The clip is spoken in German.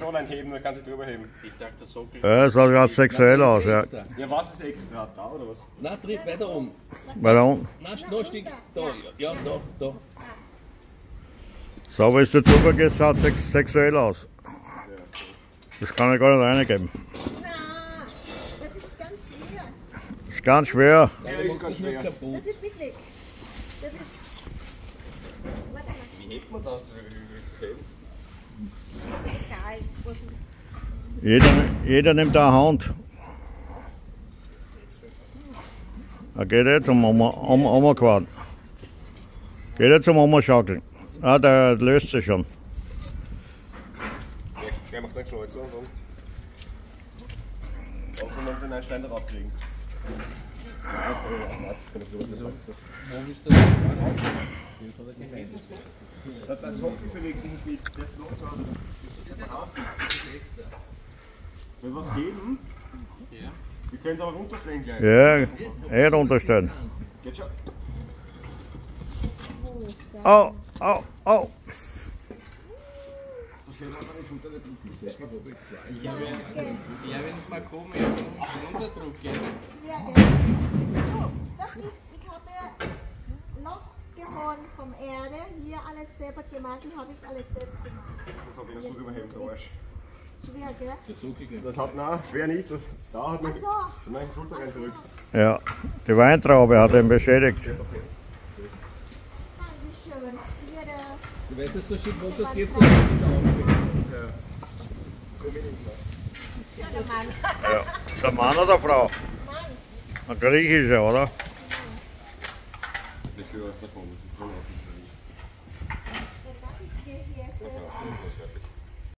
Shoreline heben, dann kannst du drüber heben. Ich dachte, der Sockel. Ja, das sah gerade sexuell aus, ja. Ja, was ist extra? Da oder was? Na, tritt weiter um. Da unten. Na, noch ein Stück. Da, ja, da, da. So, wie es dazu geht, sah sex sexuell aus. Das kann ich gar nicht reingeben. Na, das ist ganz schwer. Das ist ganz schwer. Ja, ist ganz schwer. Das ist wirklich. Das ist. Warte mal, Wie hebt man das? Wie willst du heben? egal. Jeder, jeder nimmt eine Hand. Er geht jetzt um, umquadern. Geht jetzt um Umschaukeln. Ah, der löst sich schon. Wer macht seinen Kreuzer und dann. Dann kann man den einen Stein darauf kriegen. Wo ist das? Das Hockey bewegt sich nicht, das noch da. Das ist. Wenn wir was geben, Ja. wir können es aber runterstellen gleich. Ja, eher runterstellen. Geht schon. Au, au, au. Ich habe, ich habe nicht mal kommen, ich habe Unterdruck. Ja. Ja, ja. So, das ist, ich habe Loch geholt vom Erde, hier alles selber gemacht, die habe ich alles selbst gemacht. Das hat ich so überheben, der Arsch. Schwer, gell? Das, hat, nein, schwer nicht. Das, da hat man so. meinen Schulter so. zurück. Ja, die Weintraube hat ihn beschädigt. Du weißt, dass du schon runter geht, dann wieder Ja. Der Mann. Ja. Der Mann oder Frau? Mann. Ein griechischer, oder? Nein. Ich will was davon, das ist so laut. Dann das ich hier, hier ist